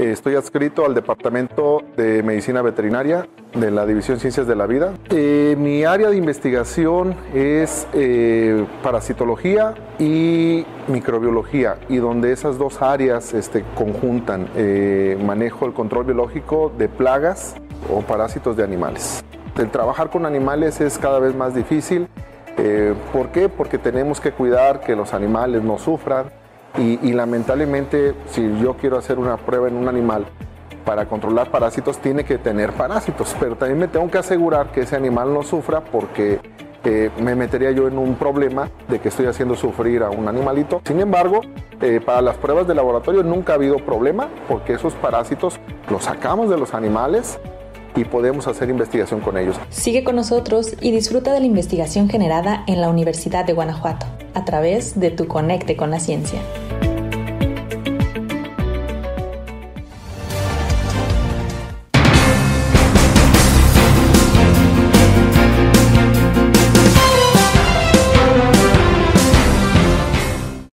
Estoy adscrito al Departamento de Medicina Veterinaria de la División Ciencias de la Vida. Eh, mi área de investigación es eh, parasitología y microbiología y donde esas dos áreas este, conjuntan eh, manejo el control biológico de plagas o parásitos de animales. El trabajar con animales es cada vez más difícil. ¿Por qué? Porque tenemos que cuidar que los animales no sufran, y, lamentablemente, si yo quiero hacer una prueba en un animal para controlar parásitos, tiene que tener parásitos, pero también me tengo que asegurar que ese animal no sufra porque eh, me metería yo en un problema de que estoy haciendo sufrir a un animalito. Sin embargo, eh, para las pruebas de laboratorio nunca ha habido problema porque esos parásitos los sacamos de los animales y podemos hacer investigación con ellos. Sigue con nosotros y disfruta de la investigación generada en la Universidad de Guanajuato a través de tu Conecte con la Ciencia.